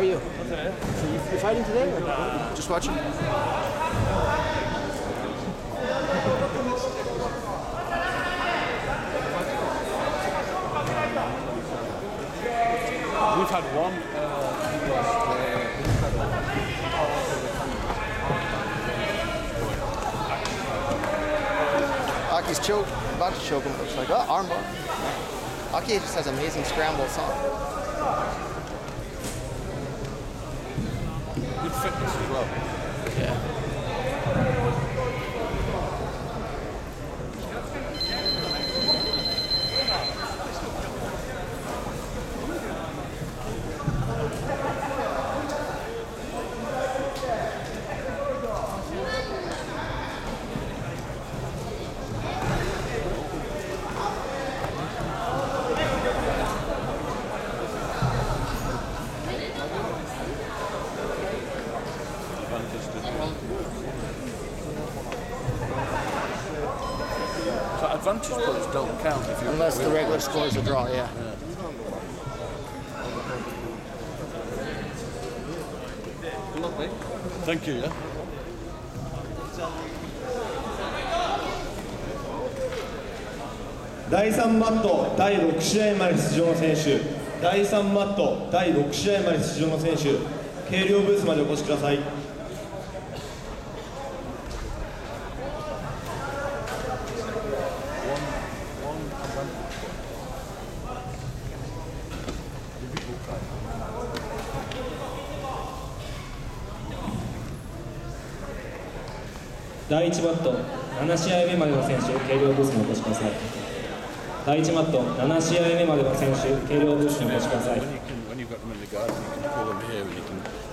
are you? So you, you're fighting today? Or just watching? We've had one. Uh, who was, uh, Aki's choke, about to choke him. Looks like, oh, armbar. Aki just has amazing scramble song. Good fitness as well. Yeah. Advantage points don't count if you Unless the regular score is a draw, yeah. Thank you. Yeah. 第3マット第6試合まで出場の選手第3マット第6試合まで出場の選手計量ブースまでお越しください第1マット7試合目までの選手計量ブースにお越しください第1マット7試合目までの選手計量ブースにお越しください in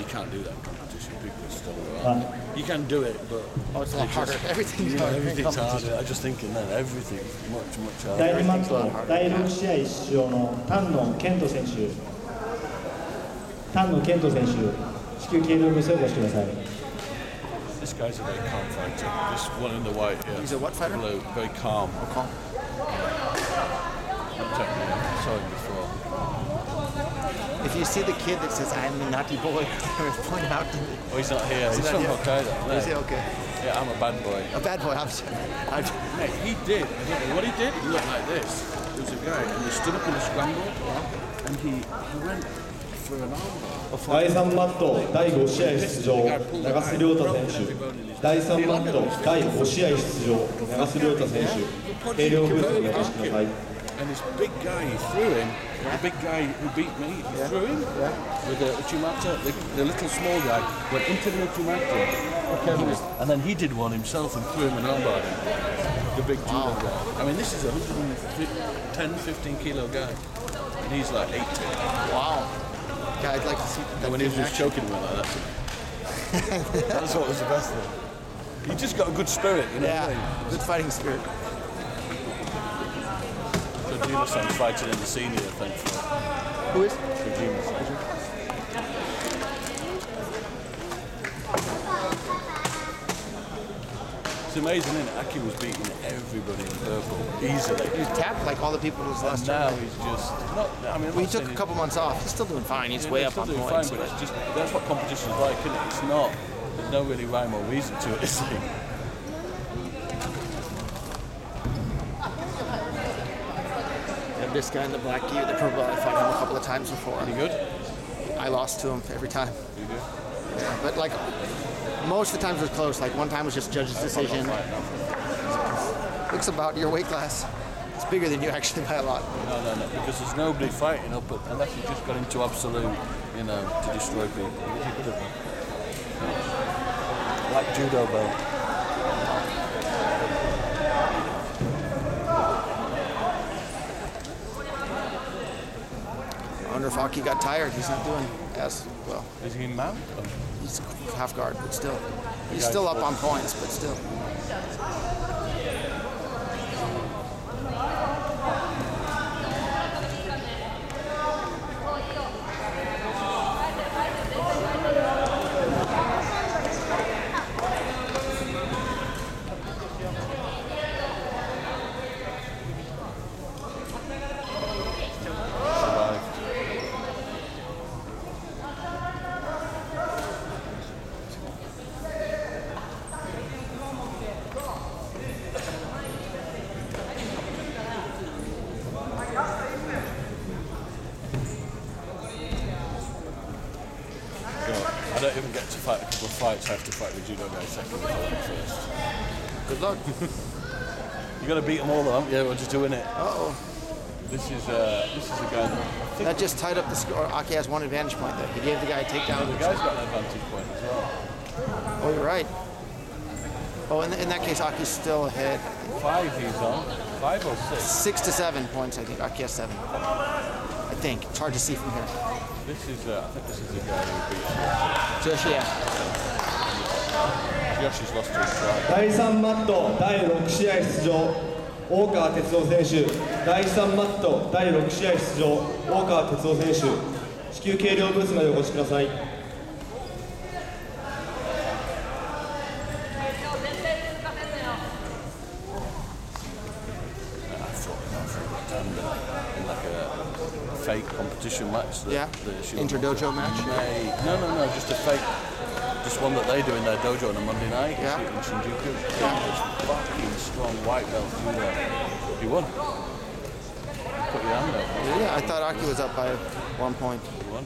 can't do that in competition. People are still around. You can do it, but Oh, it's a lot harder. Everything's you know, harder. in everything's harder. I just thinking that everything's much much harder. 第2マット第6試合出場の丹野健人選手丹野健人選手至急計量ブースへお越しください This guy's a very calm fighter. This one in the white, yeah. He's a what fighter? Blue, very calm. Calm. Technique. I saw him before. If you see the kid that says, I'm a naughty boy, point him out to me. Oh, he's not here. He's he from? Hokkaido. Is he okay? Yeah, I'm a bad boy. A bad boy, I'm sorry. I'm, Mate, he did. What he did. He looked like this. There was a guy, and he stood up in a scramble, and he, he went for an arm. 第3マット第5試合出場長須亮太選手第3マット第5試合出場長須亮太選手計量ブースにお越しください And this big guy, he threw him. The big guy who beat me, he threw him with the Uchimata. The, the little small guy went into the Uchimata. And then he did one himself and threw him an armbar. The big judo guy. I mean, this is a 110, 15 kilo guy. And he's like 80. wow. Yeah, I'd like to see that when he was just action. choking him like that. That's what was the best thing. He just got a good spirit, you know what I? Yeah, good fighting spirit. Kojima-san's fighting in the senior, thankfully. Who is? Kojima-san. Amazing, isn't it? Aki was beating everybody in purple easily. He tapped like all the people in his last And term. now he's just not. I mean, Well, he took a couple months off. He's still doing fine. He's yeah, way they're up still on doing points. Fine, but it's just that's what competition's like, isn't it? It's not. There's no really rhyme or reason to it, is there? This guy in the black gear, the purple, I fought him a couple of times before. Any good? I lost to him every time. You good? Yeah, but like most of the times it was close. Like one time was just judge's decision. Looks about your weight class. It's bigger than you actually by a lot. No, no, no. Because there's nobody fighting up at, unless you just got into absolute, you know, to destroy people. Is he good at that? Like judo belt. Wonder if Aki got tired. He's not doing as well. Is he in mount? He's half guard, but still. He's still up on points, but still. Multiple fights, I have to fight the judo guy second first. Good luck. You got to beat them all, though. Yeah, we're just doing it. Uh oh. This is uh, this is a guy that That just tied up the score. Aki has one advantage point there. He gave the guy a takedown. the guy's got an advantage point as well. Oh, you're right. Oh, in, in that case, Aki's still ahead. Five he's on. Five or six. Six to seven points, I think. Aki has seven. I think. It's hard to see from here. This is uh, I think this is the guy who beats Joshi, yeah. Yoshi. Yoshi's lost to his tribe. 第3マット第6試合出場大川哲夫選手第3マット第6試合出場大川哲夫選手至急計量ブースまでお越しください fake competition match. That Yeah, the inter-dojo match? May, no, no, no, just a fake, just one that they do in their dojo on a Monday night. Yeah. In Shinjuku. This fucking strong white belt. He won. Put your hand up. Yeah, I thought Aki was up by one point. He won.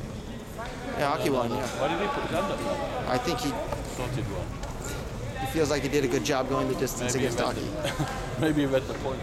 Yeah, Aki won, yeah. Why did he put his hand up? I think he, Thought he'd won. he feels like he did a good job going the distance Maybe against Aki. maybe he read the point.